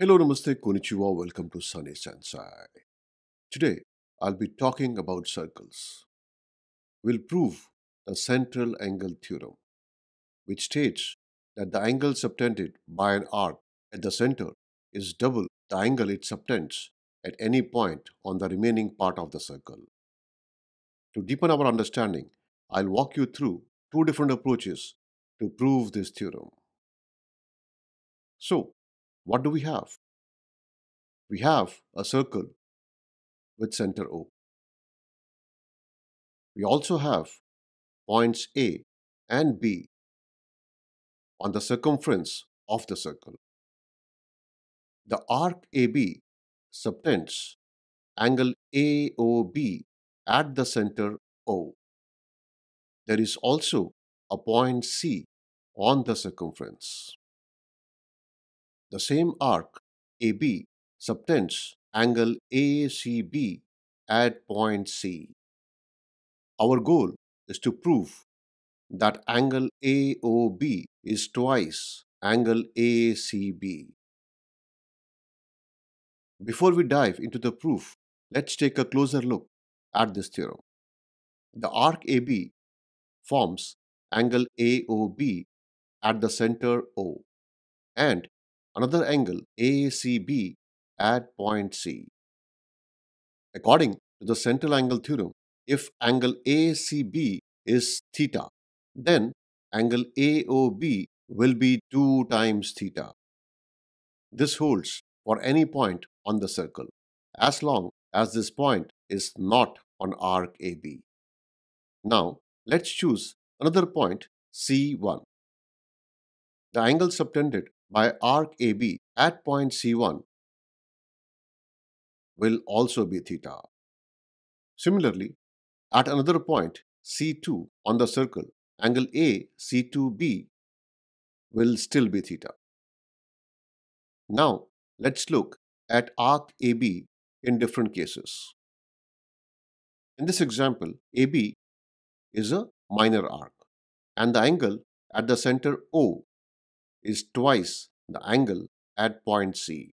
Hello, Namaste, Konnichiwa, welcome to Sunny Sensei. Today, I'll be talking about circles. We'll prove the central angle theorem, which states that the angle subtended by an arc at the center is double the angle it subtends at any point on the remaining part of the circle. To deepen our understanding, I'll walk you through two different approaches to prove this theorem. So, what do we have? We have a circle with center O. We also have points A and B on the circumference of the circle. The arc AB subtends angle AOB at the center O. There is also a point C on the circumference. The same arc AB subtends angle ACB at point C. Our goal is to prove that angle AOB is twice angle ACB. Before we dive into the proof, let's take a closer look at this theorem. The arc AB forms angle AOB at the center O and another angle ACB at point C. According to the central angle theorem, if angle ACB is theta, then angle AOB will be 2 times theta. This holds for any point on the circle, as long as this point is not on arc AB. Now, let's choose another point C1. The angle subtended by arc AB at point C1 will also be theta. Similarly, at another point C2 on the circle, angle A C2B will still be theta. Now, let's look at arc AB in different cases. In this example, AB is a minor arc and the angle at the center O is twice the angle at point C.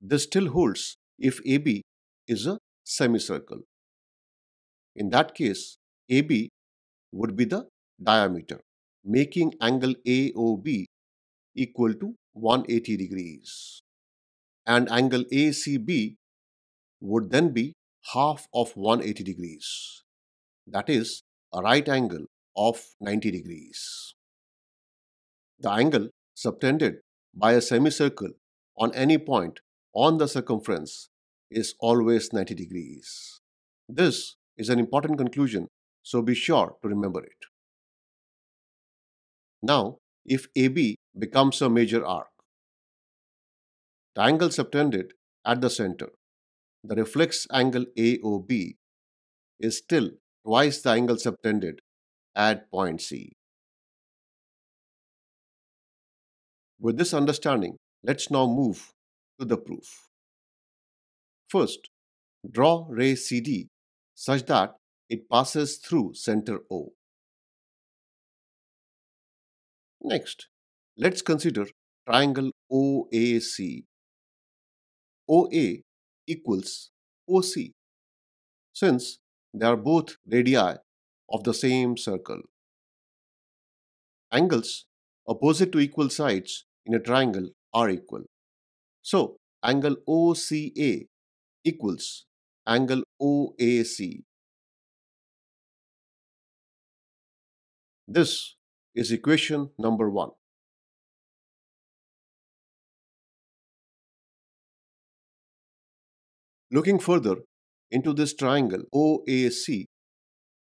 This still holds if AB is a semicircle. In that case, AB would be the diameter, making angle AOB equal to 180 degrees. And angle ACB would then be half of 180 degrees. That is a right angle of 90 degrees. The angle subtended by a semicircle on any point on the circumference is always 90 degrees. This is an important conclusion, so be sure to remember it. Now, if AB becomes a major arc, the angle subtended at the center, the reflex angle AOB, is still twice the angle subtended at point C. With this understanding, let's now move to the proof. First, draw ray CD such that it passes through center O. Next, let's consider triangle OAC. OA equals OC since they are both radii of the same circle. Angles opposite to equal sides in a triangle are equal. So, angle OCA equals angle OAC. This is equation number 1. Looking further into this triangle OAC,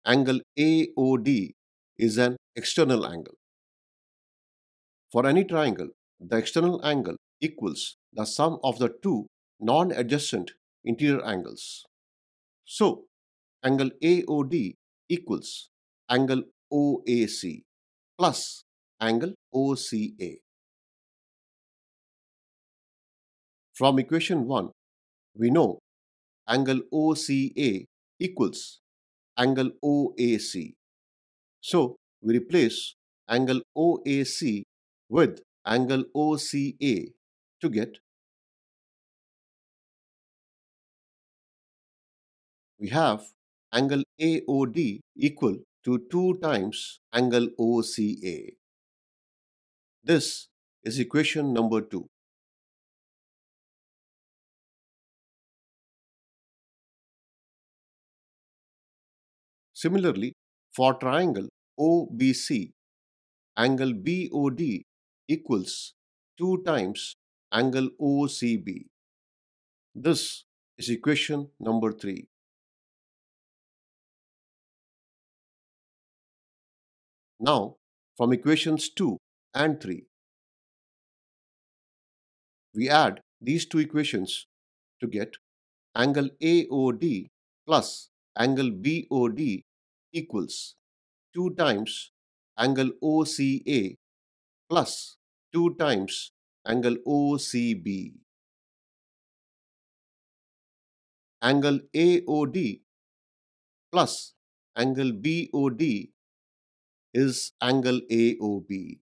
angle AOD is an external angle. For any triangle, the external angle equals the sum of the two non-adjacent interior angles. So, angle AOD equals angle OAC plus angle OCA. From equation 1, we know angle OCA equals angle OAC. So, we replace angle OAC with angle OCA to get we have angle AOD equal to 2 times angle OCA. This is equation number 2. Similarly, for triangle OBC, angle BOD equals 2 times angle OCB. This is equation number 3. Now, from equations 2 and 3, we add these two equations to get angle AOD plus angle BOD equals 2 times angle OCA plus 2 times angle OCB. Angle AOD plus angle BOD is angle AOB.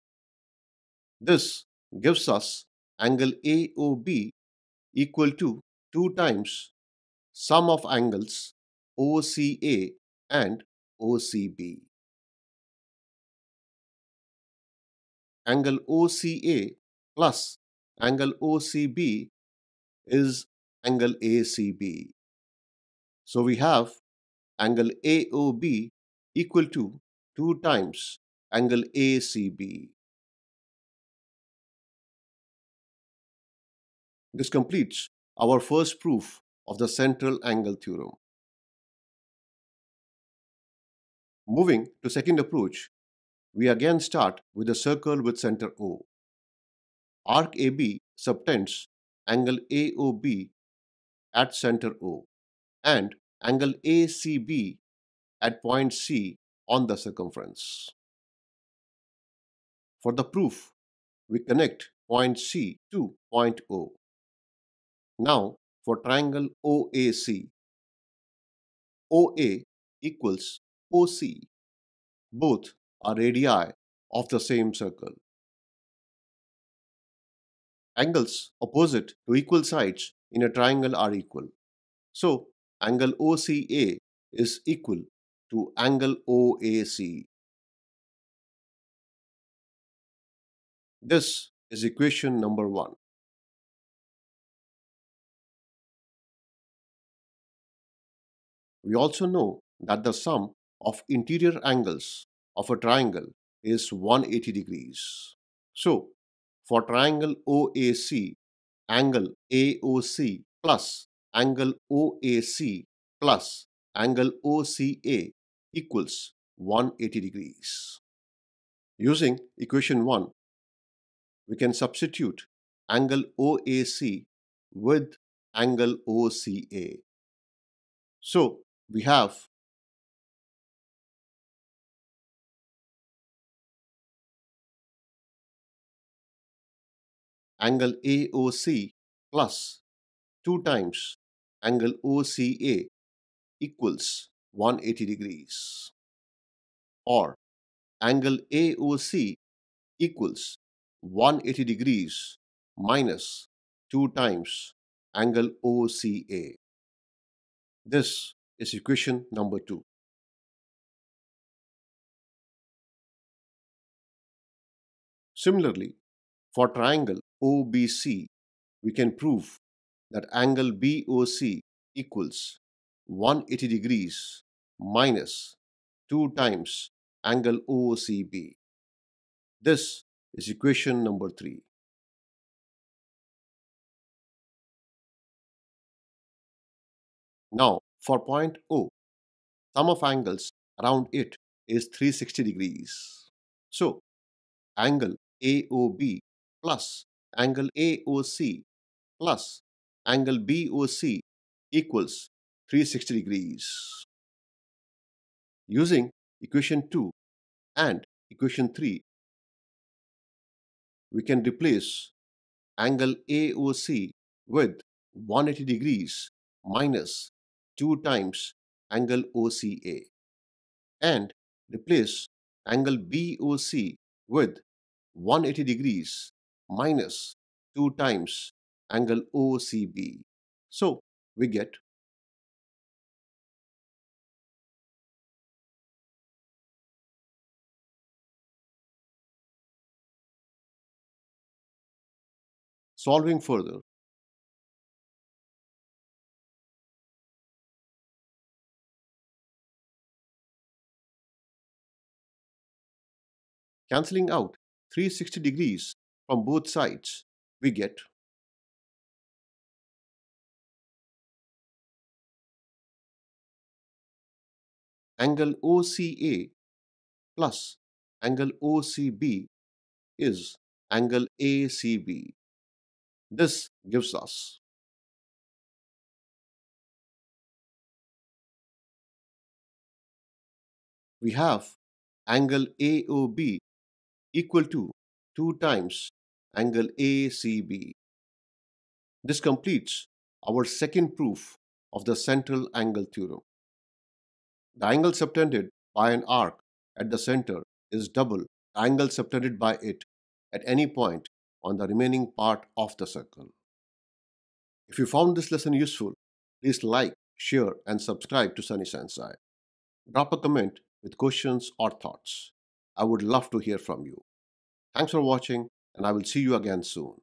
This gives us angle AOB equal to 2 times sum of angles OCA and OCB. Angle OCA plus angle OCB is angle ACB. So we have angle AOB equal to 2 times angle ACB. This completes our first proof of the central angle theorem. Moving to second approach, we again start with a circle with center O. Arc AB subtends angle AOB at center O and angle ACB at point C on the circumference. For the proof, we connect point C to point O. Now, for triangle OAC, OA equals OC. Both are radii of the same circle. Angles opposite to equal sides in a triangle are equal. So, angle OCA is equal to angle OAC. This is equation number 1. We also know that the sum of interior angles of a triangle is 180 degrees. So, for triangle OAC, angle AOC plus angle OAC plus angle OCA equals 180 degrees. Using equation 1, we can substitute angle OAC with angle OCA. So, we have angle AOC plus 2 times angle OCA equals 180 degrees or angle AOC equals 180 degrees minus 2 times angle OCA. This is equation number 2. Similarly, for triangle OBC, we can prove that angle BOC equals 180 degrees minus 2 times angle OCB. This is equation number 3. Now, for point O, sum of angles around it is 360 degrees. So, angle AOB plus angle AOC plus angle BOC equals 360 degrees. Using equation 2 and equation 3, we can replace angle AOC with 180 degrees minus 2 times angle OCA and replace angle BOC with 180 degrees minus 2 times angle OCB. So we get solving further Cancelling out 360 degrees from both sides, we get angle OCA plus angle OCB is angle ACB. This gives us we have angle AOB equal to 2 times angle ACB. This completes our second proof of the central angle theorem. The angle subtended by an arc at the center is double the angle subtended by it at any point on the remaining part of the circle. If you found this lesson useful, please like, share and subscribe to Sunny Sensei. Drop a comment with questions or thoughts. I would love to hear from you. Thanks for watching and I will see you again soon.